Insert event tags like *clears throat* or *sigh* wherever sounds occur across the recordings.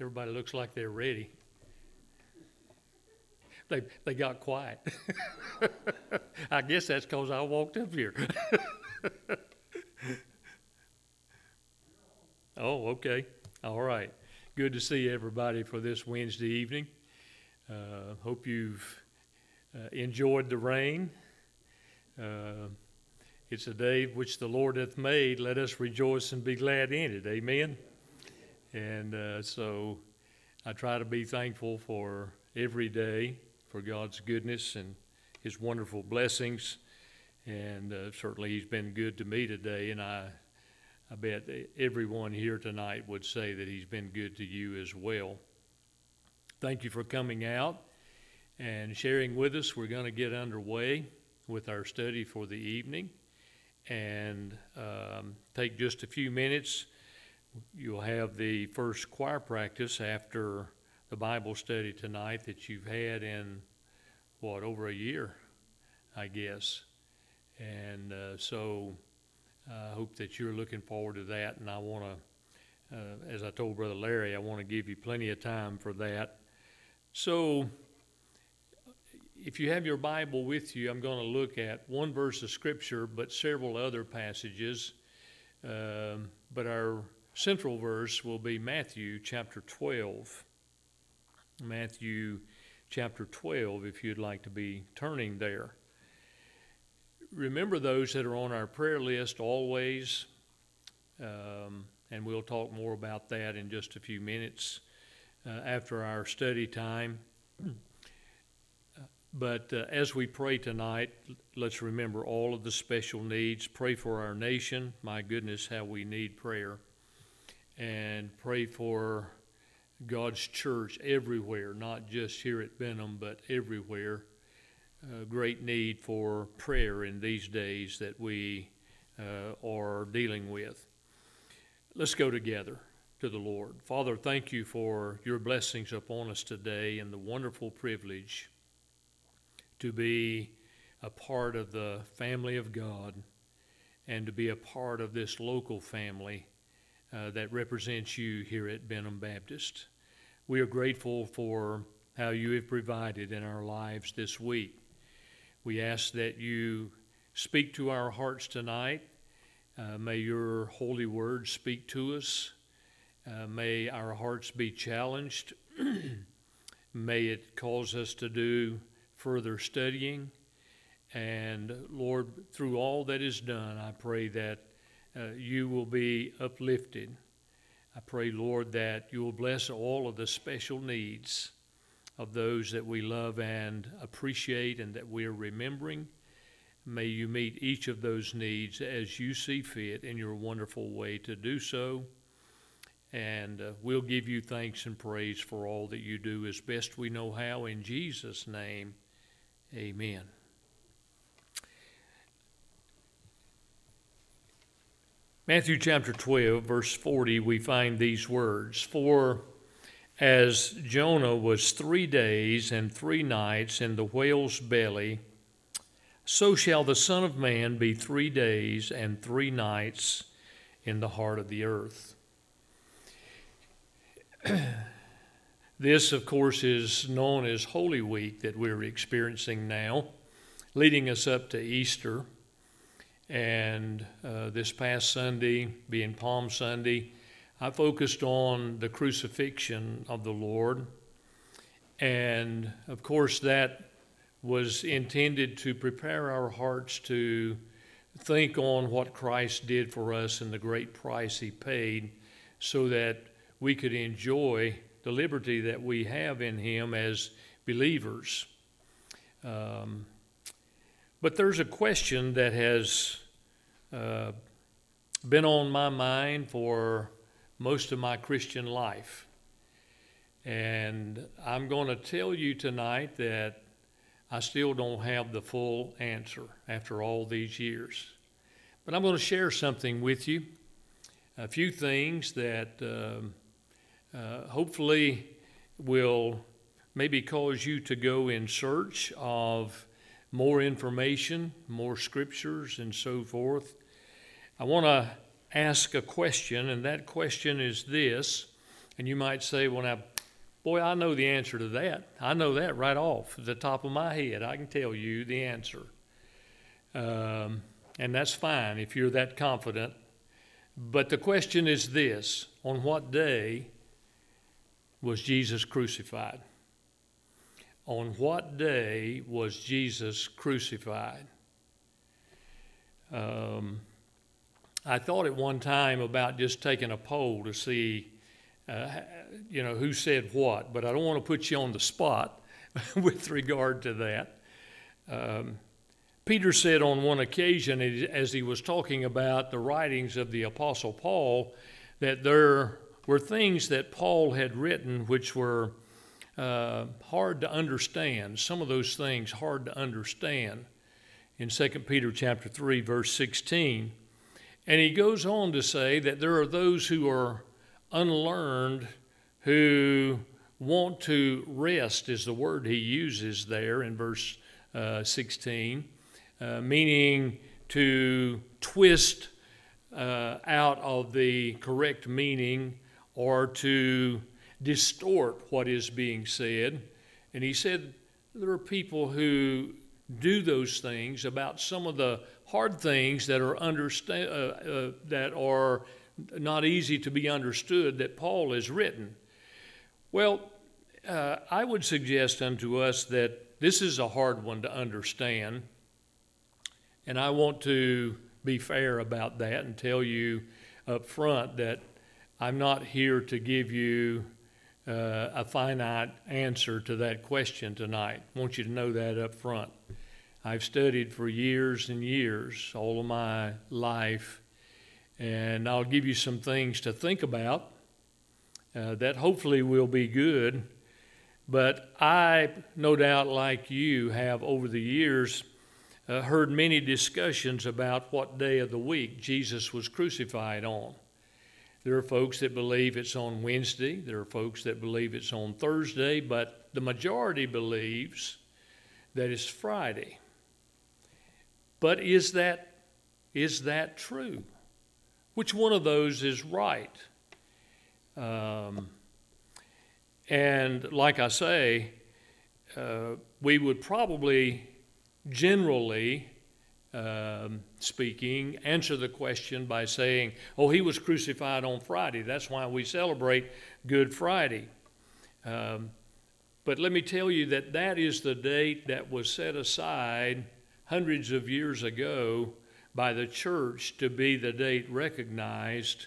Everybody looks like they're ready. They, they got quiet. *laughs* I guess that's because I walked up here. *laughs* oh, okay. All right. Good to see everybody for this Wednesday evening. Uh, hope you've uh, enjoyed the rain. Uh, it's a day which the Lord hath made. Let us rejoice and be glad in it. Amen. And uh, so I try to be thankful for every day for God's goodness and His wonderful blessings. And uh, certainly He's been good to me today. And I, I bet everyone here tonight would say that He's been good to you as well. Thank you for coming out and sharing with us. We're going to get underway with our study for the evening and um, take just a few minutes. You'll have the first choir practice after the Bible study tonight that you've had in, what, over a year, I guess. And uh, so I hope that you're looking forward to that. And I want to, uh, as I told Brother Larry, I want to give you plenty of time for that. So if you have your Bible with you, I'm going to look at one verse of Scripture, but several other passages. Um, but our central verse will be Matthew chapter 12. Matthew chapter 12, if you'd like to be turning there. Remember those that are on our prayer list always, um, and we'll talk more about that in just a few minutes uh, after our study time. *clears throat* But uh, as we pray tonight, let's remember all of the special needs. Pray for our nation. My goodness, how we need prayer. And pray for God's church everywhere, not just here at Benham, but everywhere. Uh, great need for prayer in these days that we uh, are dealing with. Let's go together to the Lord. Father, thank you for your blessings upon us today and the wonderful privilege to be a part of the family of God and to be a part of this local family uh, that represents you here at Benham Baptist. We are grateful for how you have provided in our lives this week. We ask that you speak to our hearts tonight. Uh, may your holy word speak to us. Uh, may our hearts be challenged. *clears throat* may it cause us to do further studying. And Lord, through all that is done, I pray that uh, you will be uplifted. I pray, Lord, that you will bless all of the special needs of those that we love and appreciate and that we are remembering. May you meet each of those needs as you see fit in your wonderful way to do so. And uh, we'll give you thanks and praise for all that you do as best we know how. In Jesus' name, amen. Matthew chapter 12, verse 40, we find these words For as Jonah was three days and three nights in the whale's belly, so shall the Son of Man be three days and three nights in the heart of the earth. *clears throat* this, of course, is known as Holy Week that we're experiencing now, leading us up to Easter. And uh, this past Sunday, being Palm Sunday, I focused on the crucifixion of the Lord. And of course, that was intended to prepare our hearts to think on what Christ did for us and the great price he paid so that we could enjoy the liberty that we have in him as believers. Um, but there's a question that has uh, been on my mind for most of my Christian life. And I'm going to tell you tonight that I still don't have the full answer after all these years. But I'm going to share something with you, a few things that uh, uh, hopefully will maybe cause you to go in search of more information, more scriptures, and so forth. I want to ask a question, and that question is this And you might say, well, now, boy, I know the answer to that. I know that right off the top of my head. I can tell you the answer. Um, and that's fine if you're that confident. But the question is this on what day was Jesus crucified? On what day was Jesus crucified? Um, I thought at one time about just taking a poll to see, uh, you know, who said what, but I don't want to put you on the spot *laughs* with regard to that. Um, Peter said on one occasion, as he was talking about the writings of the Apostle Paul, that there were things that Paul had written which were uh, hard to understand. Some of those things hard to understand. In 2 Peter chapter 3, verse 16. And he goes on to say that there are those who are unlearned who want to wrest, is the word he uses there in verse uh, 16 uh, meaning to twist uh, out of the correct meaning or to distort what is being said. And he said there are people who do those things about some of the hard things that are understand, uh, uh, that are not easy to be understood that Paul has written. Well, uh, I would suggest unto us that this is a hard one to understand. And I want to be fair about that and tell you up front that I'm not here to give you uh, a finite answer to that question tonight. I want you to know that up front. I've studied for years and years, all of my life, and I'll give you some things to think about uh, that hopefully will be good. But I, no doubt, like you, have over the years uh, heard many discussions about what day of the week Jesus was crucified on. There are folks that believe it's on Wednesday, there are folks that believe it's on Thursday, but the majority believes that it's Friday. But is that, is that true? Which one of those is right? Um, and like I say, uh, we would probably generally um, speaking, answer the question by saying, oh, he was crucified on Friday. That's why we celebrate Good Friday. Um, but let me tell you that that is the date that was set aside hundreds of years ago by the church to be the date recognized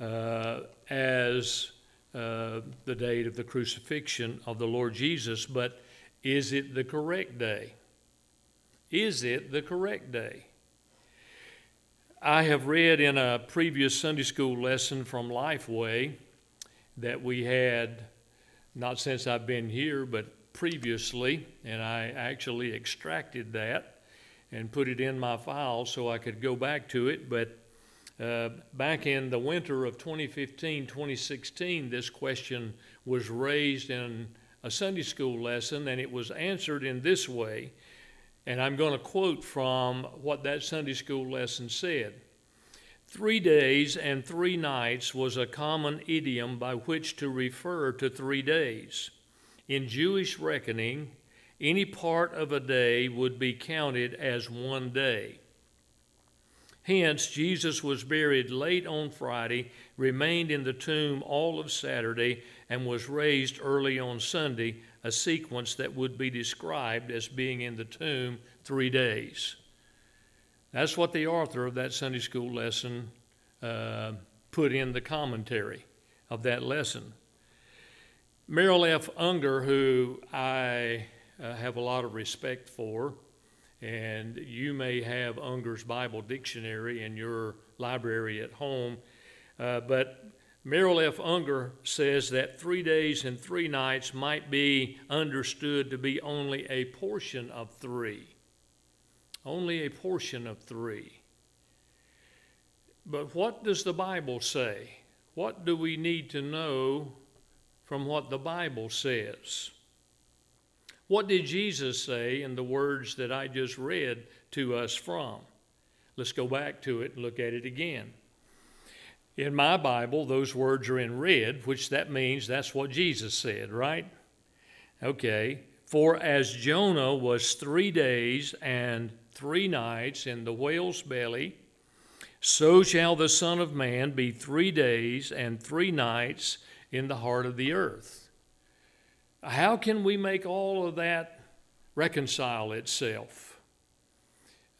uh, as uh, the date of the crucifixion of the Lord Jesus. But is it the correct day? Is it the correct day? I have read in a previous Sunday school lesson from Lifeway that we had, not since I've been here, but previously, and I actually extracted that and put it in my file so I could go back to it. But uh, back in the winter of 2015 2016, this question was raised in a Sunday school lesson, and it was answered in this way and I'm going to quote from what that Sunday school lesson said. Three days and three nights was a common idiom by which to refer to three days. In Jewish reckoning, any part of a day would be counted as one day. Hence, Jesus was buried late on Friday, remained in the tomb all of Saturday, and was raised early on Sunday, a sequence that would be described as being in the tomb three days. That's what the author of that Sunday school lesson uh, put in the commentary of that lesson. Merrill F. Unger, who I uh, have a lot of respect for, and you may have Unger's Bible Dictionary in your library at home, uh, but Merrill F. Unger says that three days and three nights might be understood to be only a portion of three. Only a portion of three. But what does the Bible say? What do we need to know from what the Bible says? What did Jesus say in the words that I just read to us from? Let's go back to it and look at it again. In my Bible, those words are in red, which that means that's what Jesus said, right? Okay. For as Jonah was three days and three nights in the whale's belly, so shall the Son of Man be three days and three nights in the heart of the earth. How can we make all of that reconcile itself?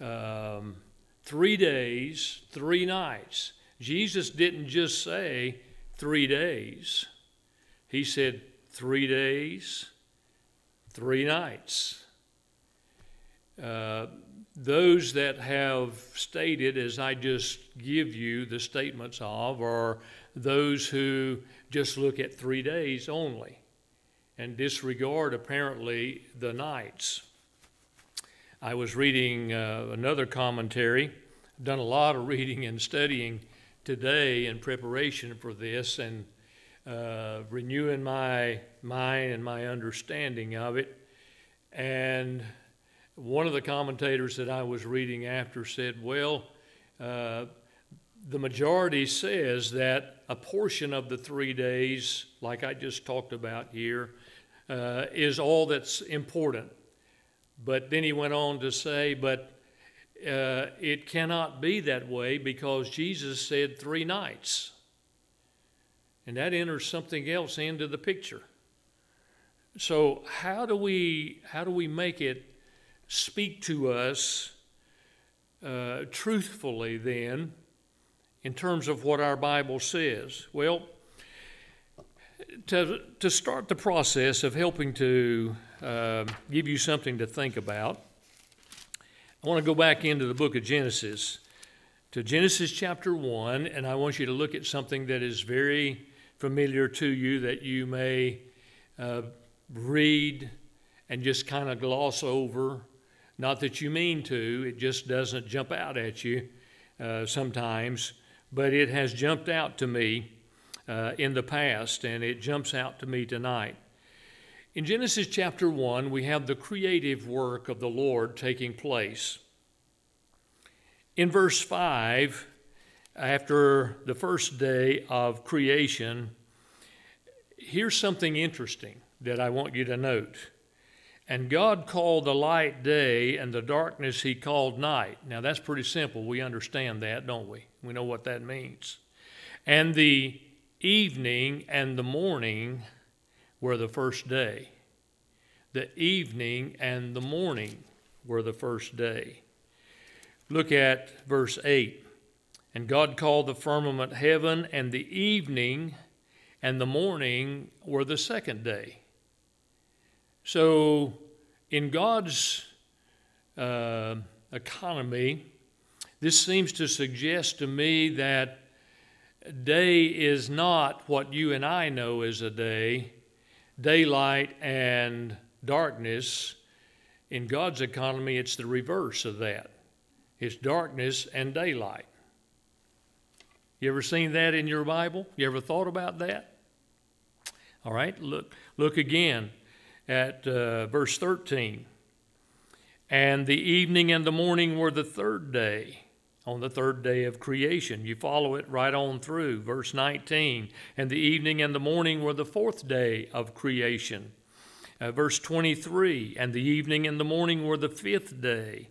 Um, three days, three nights. Jesus didn't just say three days, he said three days, three nights. Uh, those that have stated, as I just give you the statements of, are those who just look at three days only and disregard apparently the nights. I was reading uh, another commentary, I've done a lot of *laughs* reading and studying today in preparation for this and uh, renewing my mind and my understanding of it. And one of the commentators that I was reading after said, well, uh, the majority says that a portion of the three days, like I just talked about here, uh, is all that's important. But then he went on to say, but uh, it cannot be that way because Jesus said three nights. And that enters something else into the picture. So how do we how do we make it speak to us uh, truthfully then in terms of what our Bible says? Well, to, to start the process of helping to uh, give you something to think about, I want to go back into the book of Genesis, to Genesis chapter 1, and I want you to look at something that is very familiar to you that you may uh, read and just kind of gloss over not that you mean to, it just doesn't jump out at you uh, sometimes, but it has jumped out to me uh, in the past, and it jumps out to me tonight. In Genesis chapter 1, we have the creative work of the Lord taking place. In verse 5, after the first day of creation, here's something interesting that I want you to note. And God called the light day, and the darkness he called night. Now, that's pretty simple. We understand that, don't we? We know what that means. And the evening and the morning were the first day. The evening and the morning were the first day. Look at verse 8. And God called the firmament heaven, and the evening and the morning were the second day. So, in God's uh, economy, this seems to suggest to me that day is not what you and I know as a day. Daylight and darkness, in God's economy, it's the reverse of that. It's darkness and daylight. You ever seen that in your Bible? You ever thought about that? All right, look, look again at uh, verse 13. And the evening and the morning were the third day, on the third day of creation. You follow it right on through. Verse 19. And the evening and the morning were the fourth day of creation. Uh, verse 23. And the evening and the morning were the fifth day.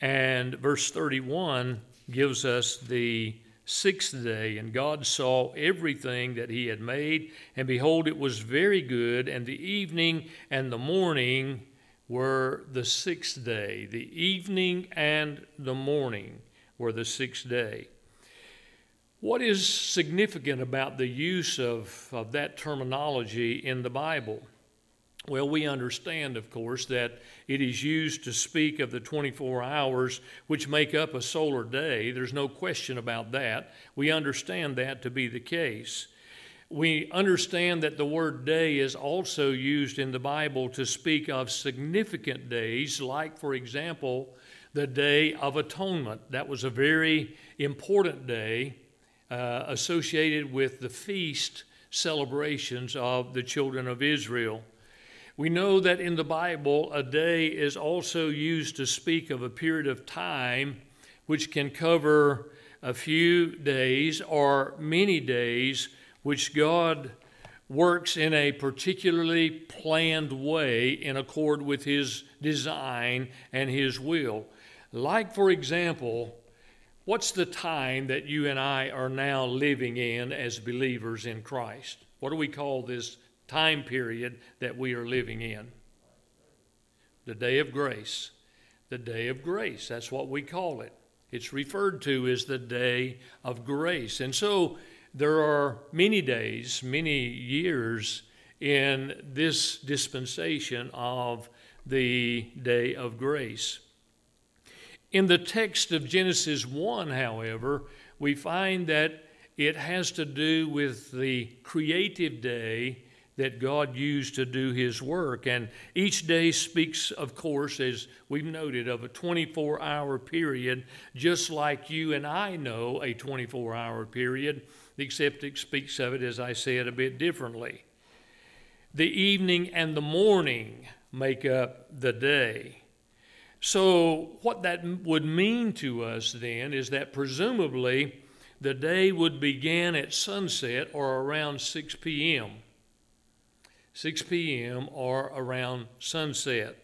And verse 31 gives us the sixth day, and God saw everything that he had made, and behold, it was very good, and the evening and the morning were the sixth day. The evening and the morning were the sixth day. What is significant about the use of, of that terminology in the Bible? Well, we understand, of course, that it is used to speak of the 24 hours which make up a solar day. There's no question about that. We understand that to be the case. We understand that the word day is also used in the Bible to speak of significant days, like, for example, the Day of Atonement. That was a very important day uh, associated with the feast celebrations of the children of Israel. We know that in the Bible, a day is also used to speak of a period of time which can cover a few days or many days which God works in a particularly planned way in accord with His design and His will. Like, for example, what's the time that you and I are now living in as believers in Christ? What do we call this time period that we are living in? The day of grace. The day of grace. That's what we call it. It's referred to as the day of grace. And so there are many days, many years in this dispensation of the day of grace. In the text of Genesis 1, however, we find that it has to do with the creative day that God used to do his work. And each day speaks, of course, as we've noted, of a 24 hour period, just like you and I know a 24 hour period, except it speaks of it, as I said, a bit differently. The evening and the morning make up the day. So, what that would mean to us then is that presumably the day would begin at sunset or around 6 p.m. 6 p.m. or around sunset.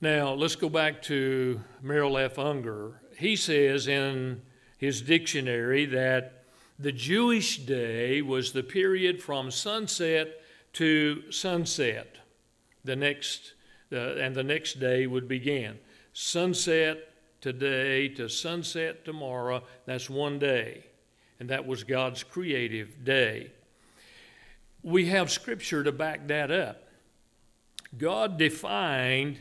Now, let's go back to Merrill F. Unger. He says in his dictionary that the Jewish day was the period from sunset to sunset. The next uh, and the next day would begin. Sunset today to sunset tomorrow, that's one day. And that was God's creative day. We have scripture to back that up. God defined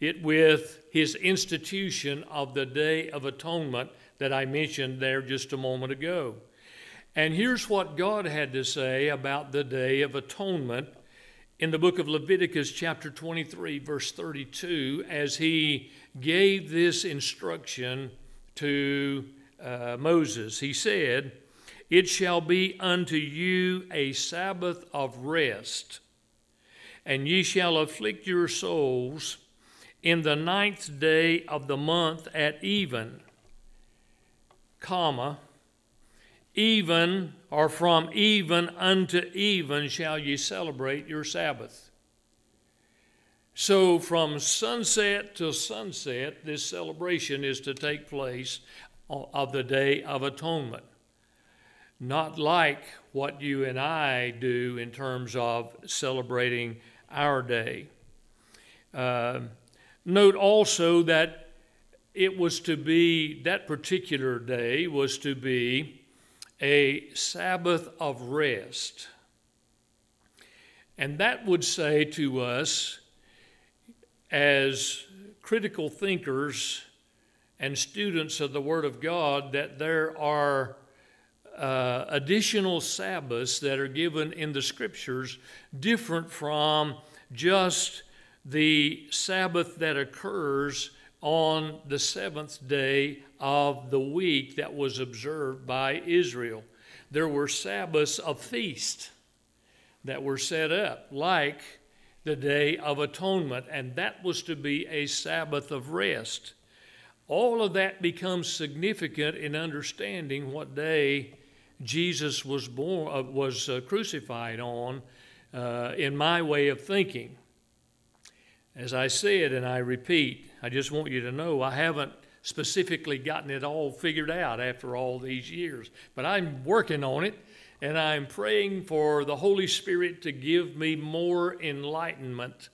it with his institution of the Day of Atonement that I mentioned there just a moment ago. And here's what God had to say about the Day of Atonement in the book of Leviticus, chapter 23, verse 32, as he gave this instruction to uh, Moses. He said, It shall be unto you a Sabbath of rest, and ye shall afflict your souls in the ninth day of the month at even, comma, even or from even unto even shall ye celebrate your Sabbath. So, from sunset to sunset, this celebration is to take place of the Day of Atonement. Not like what you and I do in terms of celebrating our day. Uh, note also that it was to be, that particular day was to be a Sabbath of rest. And that would say to us, as critical thinkers and students of the Word of God, that there are uh, additional Sabbaths that are given in the Scriptures different from just the Sabbath that occurs on the seventh day of the week that was observed by Israel. There were Sabbaths of feast that were set up, like the Day of Atonement, and that was to be a Sabbath of rest. All of that becomes significant in understanding what day Jesus was born, uh, was uh, crucified on, uh, in my way of thinking. As I said, and I repeat, I just want you to know I haven't specifically gotten it all figured out after all these years, but I'm working on it and I'm praying for the Holy Spirit to give me more enlightenment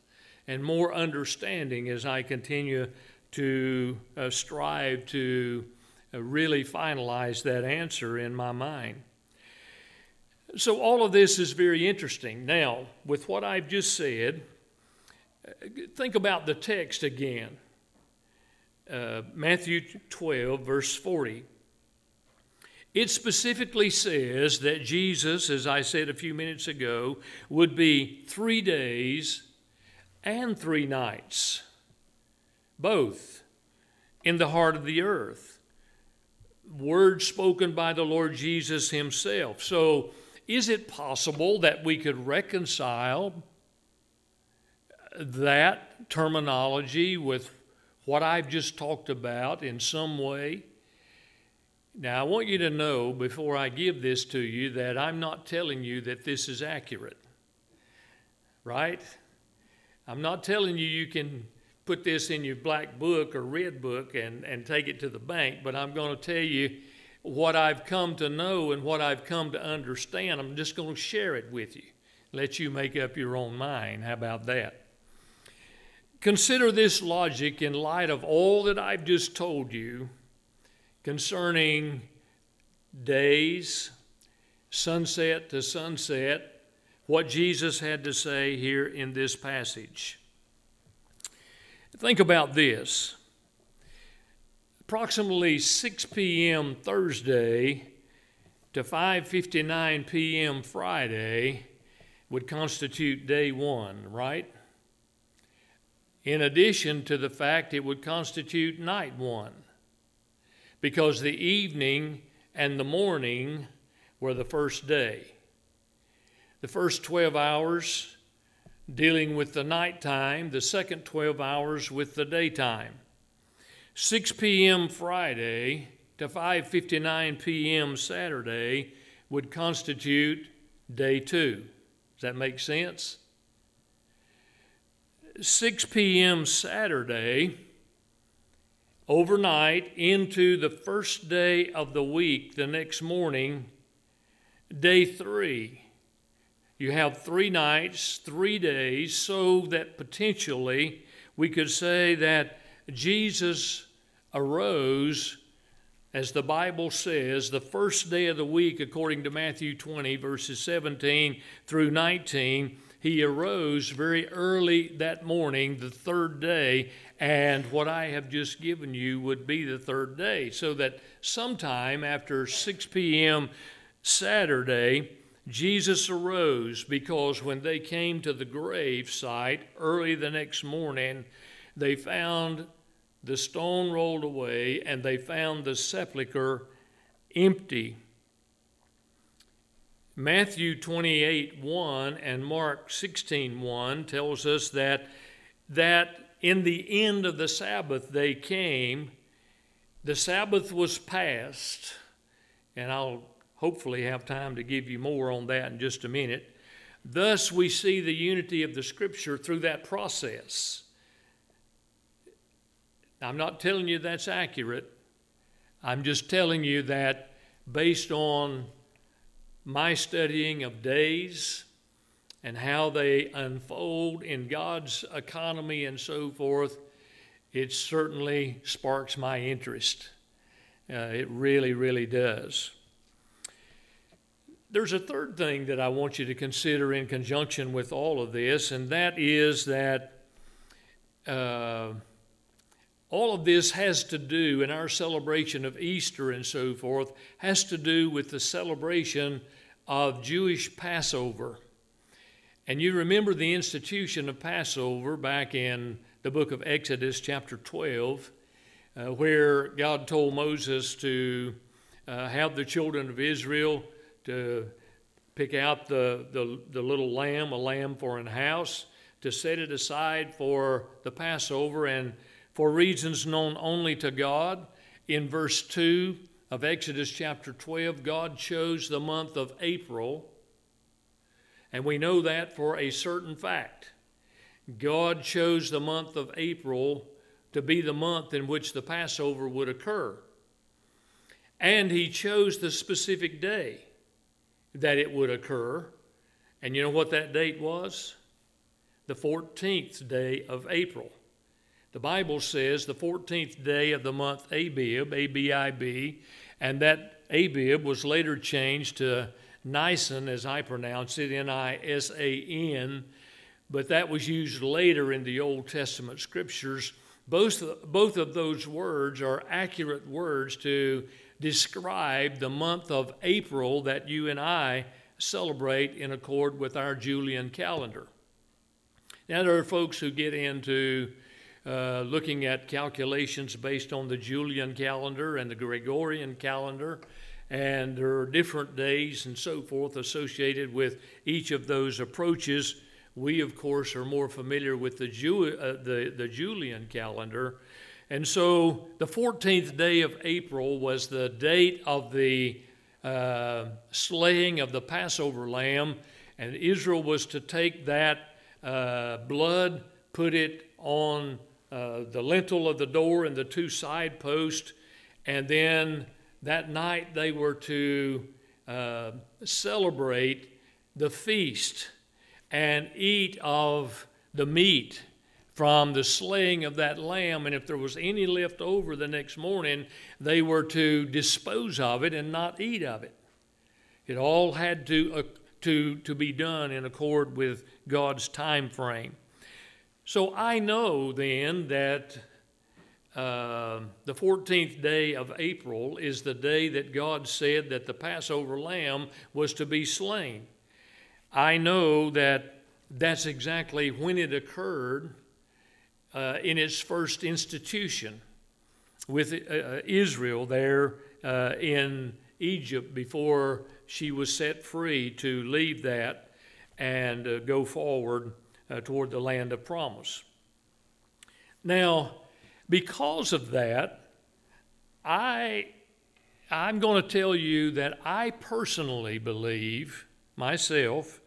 and more understanding as I continue to uh, strive to uh, really finalize that answer in my mind. So, all of this is very interesting. Now, with what I've just said, think about the text again. Uh, Matthew 12, verse 40. It specifically says that Jesus, as I said a few minutes ago, would be three days and three nights, both in the heart of the earth. Words spoken by the Lord Jesus Himself. So, is it possible that we could reconcile that terminology with what I've just talked about in some way? Now, I want you to know before I give this to you that I'm not telling you that this is accurate, right? I'm not telling you you can put this in your black book or red book and, and take it to the bank, but I'm going to tell you what I've come to know and what I've come to understand. I'm just going to share it with you. Let you make up your own mind. How about that? Consider this logic in light of all that I've just told you concerning days, sunset to sunset, what Jesus had to say here in this passage. Think about this. Approximately 6 p.m. Thursday to 5:59 p.m. Friday would constitute day 1, right? In addition to the fact it would constitute night 1 because the evening and the morning were the first day. The first 12 hours dealing with the nighttime, the second 12 hours with the daytime. 6 p.m. Friday to 5:59 p.m. Saturday would constitute day 2. Does that make sense? 6 p.m. Saturday overnight into the first day of the week the next morning, day 3 you have three nights, three days, so that potentially we could say that Jesus arose, as the Bible says, the first day of the week, according to Matthew 20, verses 17 through 19. He arose very early that morning, the third day, and what I have just given you would be the third day. So that sometime after 6 p.m. Saturday, Jesus arose because when they came to the grave site early the next morning, they found the stone rolled away and they found the sepulchre empty. Matthew 28 1 and Mark 16 1 tells us that, that in the end of the Sabbath they came, the Sabbath was passed, and I'll hopefully have time to give you more on that in just a minute. Thus, we see the unity of the Scripture through that process. I'm not telling you that's accurate. I'm just telling you that based on my studying of days and how they unfold in God's economy and so forth, it certainly sparks my interest. Uh, it really, really does. There's a third thing that I want you to consider in conjunction with all of this, and that is that uh, all of this has to do, in our celebration of Easter and so forth, has to do with the celebration of Jewish Passover. And you remember the institution of Passover back in the book of Exodus, chapter 12, uh, where God told Moses to uh, have the children of Israel to pick out the, the, the little lamb, a lamb for an house, to set it aside for the Passover and for reasons known only to God. In verse 2 of Exodus chapter 12, God chose the month of April, and we know that for a certain fact. God chose the month of April to be the month in which the Passover would occur. And He chose the specific day that it would occur. And you know what that date was? The 14th day of April. The Bible says the 14th day of the month Abib, A B I B, and that Abib was later changed to Nisan, as I pronounce it, N I S A N, but that was used later in the Old Testament scriptures. Both, both of those words are accurate words to describe the month of April that you and I celebrate in accord with our Julian calendar. Now, there are folks who get into uh, looking at calculations based on the Julian calendar and the Gregorian calendar, and there are different days and so forth associated with each of those approaches. We, of course, are more familiar with the, uh, the, the Julian calendar, And so the 14th day of April was the date of the uh, slaying of the Passover lamb, and Israel was to take that uh, blood, put it on uh, the lintel of the door and the two side posts, and then that night they were to uh, celebrate the feast and eat of the meat from the slaying of that lamb, and if there was any left over the next morning, they were to dispose of it and not eat of it. It all had to, uh, to, to be done in accord with God's time frame. So I know then that uh, the 14th day of April is the day that God said that the Passover lamb was to be slain. I know that that's exactly when it occurred uh, in its first institution with uh, Israel there uh, in Egypt before she was set free to leave that and uh, go forward uh, toward the land of promise. Now, because of that, I, I'm going to tell you that I personally believe myself,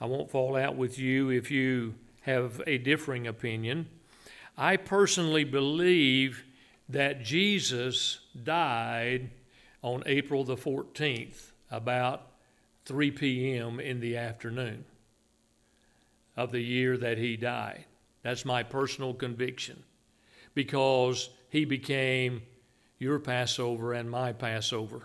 I won't fall out with you if you have a differing opinion I personally believe that Jesus died on April the 14th, about 3 p.m. in the afternoon of the year that he died. That's my personal conviction because he became your Passover and my Passover.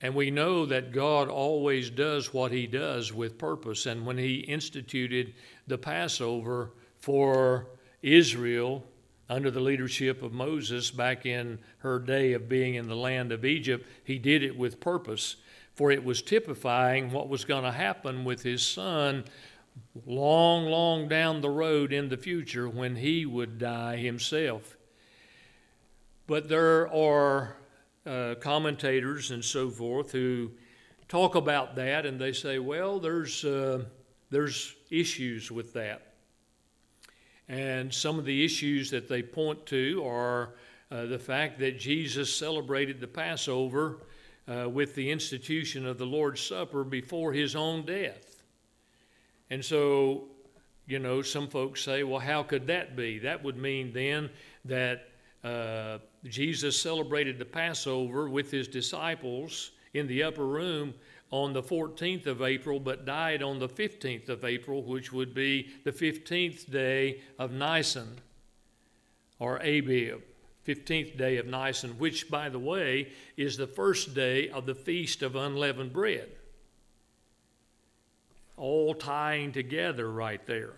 And we know that God always does what he does with purpose. And when he instituted the Passover for Israel, under the leadership of Moses back in her day of being in the land of Egypt, he did it with purpose, for it was typifying what was going to happen with his son long, long down the road in the future when he would die himself. But there are uh, commentators and so forth who talk about that and they say, well, there's, uh, there's issues with that. And some of the issues that they point to are uh, the fact that Jesus celebrated the Passover uh, with the institution of the Lord's Supper before his own death. And so, you know, some folks say, well, how could that be? That would mean then that uh, Jesus celebrated the Passover with his disciples in the upper room on the 14th of April, but died on the 15th of April, which would be the 15th day of Nisan, or Abib, 15th day of Nisan, which, by the way, is the first day of the Feast of Unleavened Bread. All tying together right there.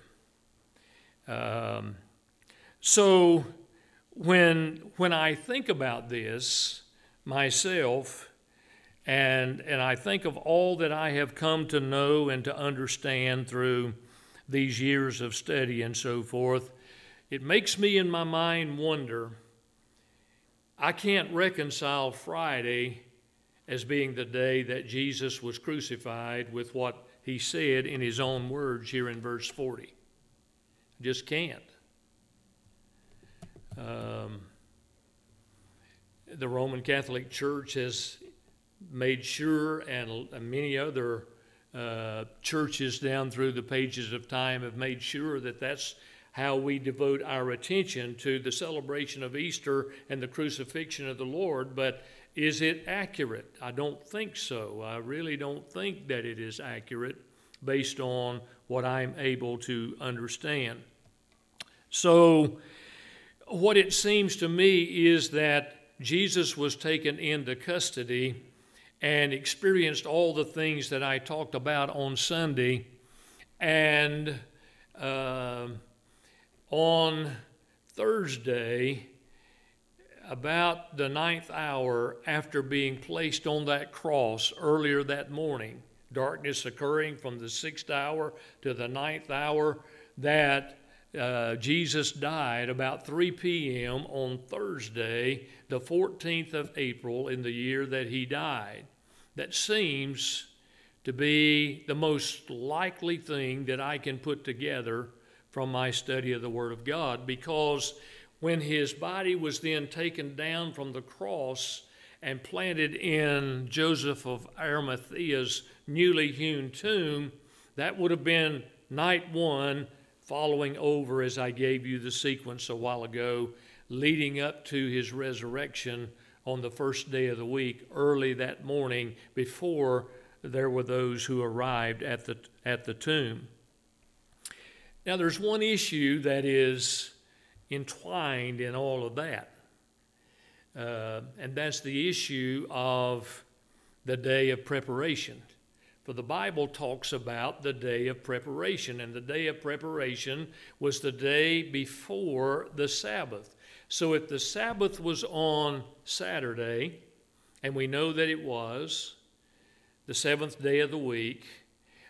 Um, so, when, when I think about this myself, and, and I think of all that I have come to know and to understand through these years of study and so forth. It makes me in my mind wonder. I can't reconcile Friday as being the day that Jesus was crucified with what he said in his own words here in verse 40. Just can't. Um, the Roman Catholic Church has made sure, and many other uh, churches down through the pages of time have made sure that that's how we devote our attention to the celebration of Easter and the crucifixion of the Lord. But is it accurate? I don't think so. I really don't think that it is accurate based on what I'm able to understand. So, what it seems to me is that Jesus was taken into custody and experienced all the things that I talked about on Sunday. And uh, on Thursday, about the ninth hour after being placed on that cross earlier that morning, darkness occurring from the sixth hour to the ninth hour, that uh, Jesus died about 3 p.m. on Thursday, the 14th of April, in the year that he died. That seems to be the most likely thing that I can put together from my study of the Word of God because when his body was then taken down from the cross and planted in Joseph of Arimathea's newly hewn tomb, that would have been night one, following over as I gave you the sequence a while ago, leading up to his resurrection on the first day of the week, early that morning, before there were those who arrived at the, at the tomb. Now, there's one issue that is entwined in all of that, uh, and that's the issue of the day of preparation. For the Bible talks about the day of preparation, and the day of preparation was the day before the Sabbath. So if the Sabbath was on Saturday, and we know that it was the seventh day of the week,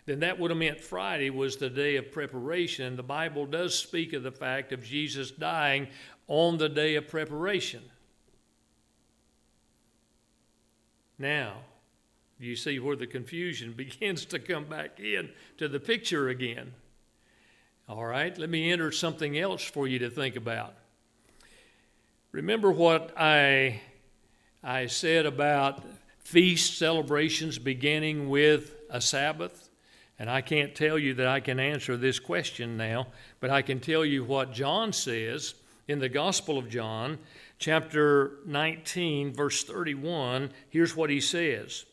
then that would have meant Friday was the day of preparation. And The Bible does speak of the fact of Jesus dying on the day of preparation. Now, you see where the confusion *laughs* begins to come back in to the picture again. All right, let me enter something else for you to think about. Remember what I, I said about feast celebrations beginning with a Sabbath? And I can't tell you that I can answer this question now, but I can tell you what John says in the Gospel of John, chapter 19, verse 31. Here's what he says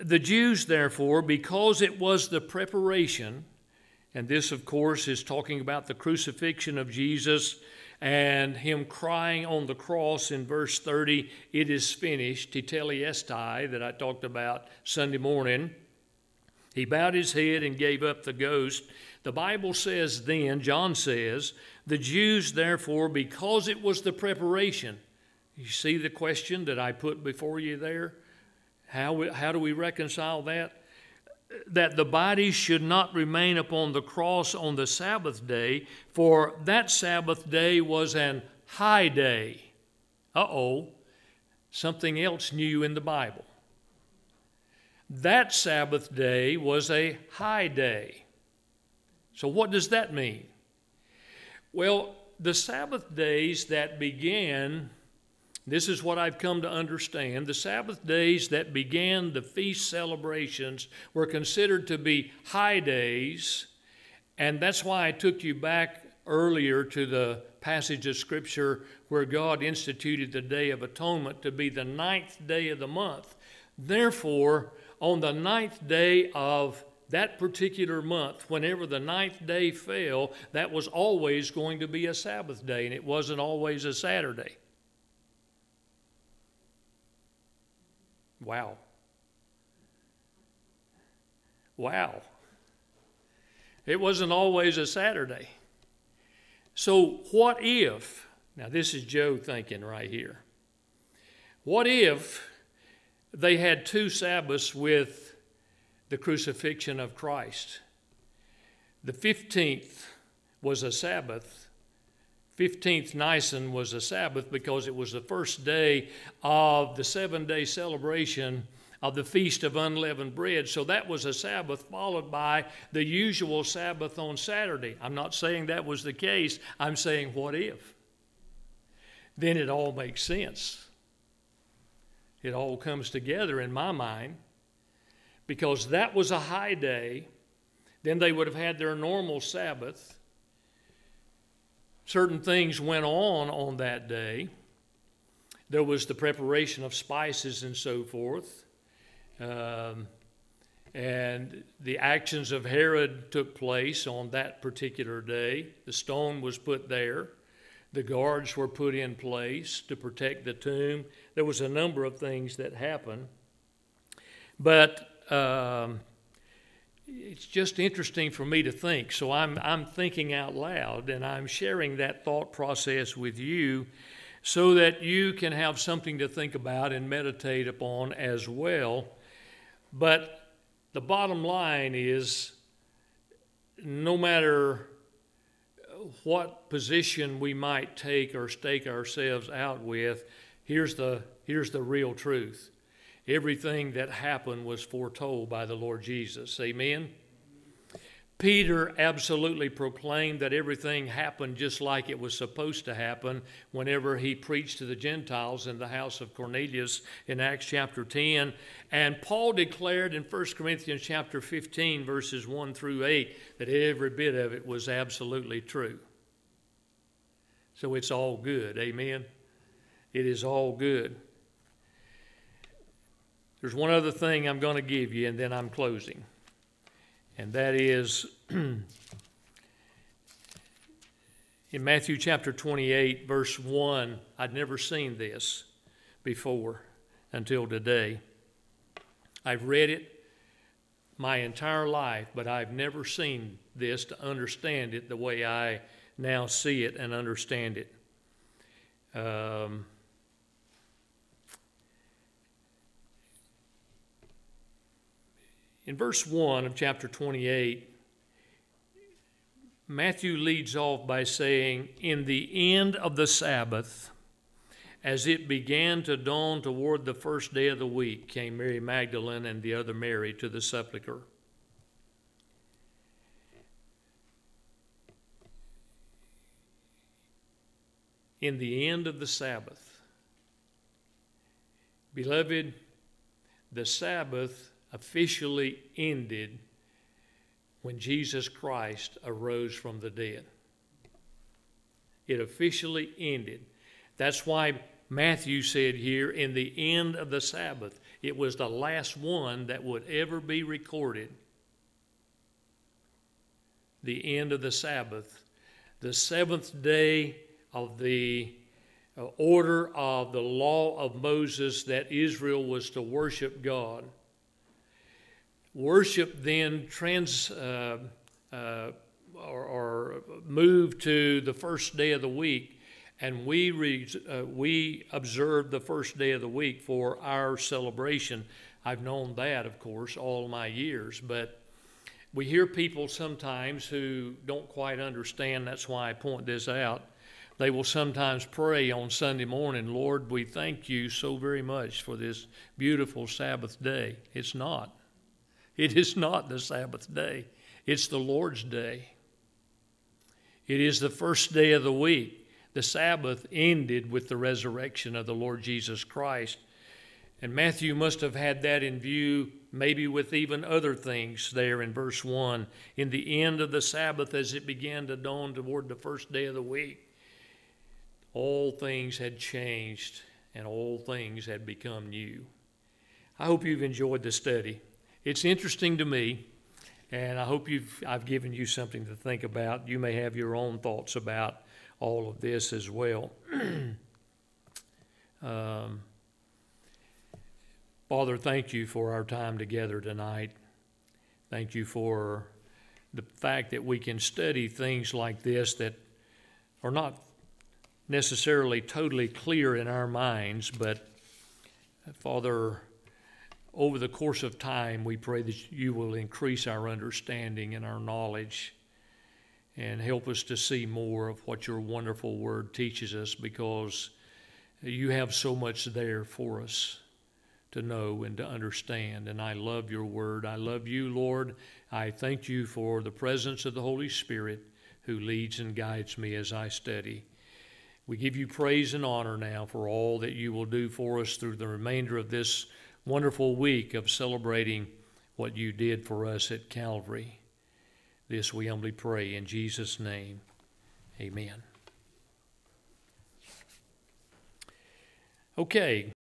The Jews, therefore, because it was the preparation, and this, of course, is talking about the crucifixion of Jesus and him crying on the cross in verse 30, it is finished, tetelestai, that I talked about Sunday morning. He bowed his head and gave up the ghost. The Bible says then, John says, the Jews, therefore, because it was the preparation, you see the question that I put before you there? How, how do we reconcile that? that the body should not remain upon the cross on the Sabbath day, for that Sabbath day was an high day. Uh oh, something else new in the Bible. That Sabbath day was a high day. So, what does that mean? Well, the Sabbath days that began this is what I've come to understand. The Sabbath days that began the feast celebrations were considered to be high days, and that's why I took you back earlier to the passage of Scripture where God instituted the Day of Atonement to be the ninth day of the month. Therefore, on the ninth day of that particular month, whenever the ninth day fell, that was always going to be a Sabbath day, and it wasn't always a Saturday. Wow. Wow. It wasn't always a Saturday. So, what if, now this is Joe thinking right here, what if they had two Sabbaths with the crucifixion of Christ? The 15th was a Sabbath, 15th Nisan was a Sabbath because it was the first day of the seven day celebration of the Feast of Unleavened Bread. So that was a Sabbath followed by the usual Sabbath on Saturday. I'm not saying that was the case, I'm saying what if? Then it all makes sense. It all comes together in my mind because that was a high day. Then they would have had their normal Sabbath certain things went on on that day. There was the preparation of spices and so forth. Um, and the actions of Herod took place on that particular day. The stone was put there. The guards were put in place to protect the tomb. There was a number of things that happened. But um, it's just interesting for me to think. So I'm, I'm thinking out loud and I'm sharing that thought process with you so that you can have something to think about and meditate upon as well. But the bottom line is no matter what position we might take or stake ourselves out with, here's the, here's the real truth everything that happened was foretold by the Lord Jesus. Amen? Peter absolutely proclaimed that everything happened just like it was supposed to happen whenever he preached to the Gentiles in the house of Cornelius in Acts chapter 10. And Paul declared in 1 Corinthians chapter 15, verses 1 through 8, that every bit of it was absolutely true. So it's all good. Amen. It is all good. There's one other thing I'm going to give you, and then I'm closing and that is *clears throat* in Matthew chapter 28, verse 1. I'd never seen this before until today. I've read it my entire life, but I've never seen this to understand it the way I now see it and understand it. Um, In verse 1 of chapter 28, Matthew leads off by saying, In the end of the Sabbath, as it began to dawn toward the first day of the week, came Mary Magdalene and the other Mary to the sepulchre. In the end of the Sabbath. Beloved, the Sabbath officially ended when Jesus Christ arose from the dead. It officially ended. That's why Matthew said here, in the end of the Sabbath, it was the last one that would ever be recorded. The end of the Sabbath. The seventh day of the uh, order of the law of Moses that Israel was to worship God Worship then trans uh, uh, or, or moved to the first day of the week, and we re, uh, we observe the first day of the week for our celebration. I've known that, of course, all my years, but we hear people sometimes who don't quite understand. That's why I point this out. They will sometimes pray on Sunday morning, Lord, we thank you so very much for this beautiful Sabbath day. It's not. It is not the Sabbath day, it's the Lord's day. It is the first day of the week. The Sabbath ended with the resurrection of the Lord Jesus Christ. And Matthew must have had that in view, maybe with even other things there in verse 1. In the end of the Sabbath, as it began to dawn toward the first day of the week, all things had changed and all things had become new. I hope you've enjoyed the study. It's interesting to me, and I hope you've, I've given you something to think about. You may have your own thoughts about all of this as well. *clears throat* um, Father, thank you for our time together tonight. Thank you for the fact that we can study things like this that are not necessarily totally clear in our minds, but Father, over the course of time, we pray that you will increase our understanding and our knowledge and help us to see more of what your wonderful word teaches us because you have so much there for us to know and to understand. And I love your word. I love you, Lord. I thank you for the presence of the Holy Spirit who leads and guides me as I study. We give you praise and honor now for all that you will do for us through the remainder of this wonderful week of celebrating what you did for us at Calvary. This we humbly pray in Jesus' name. Amen. Okay.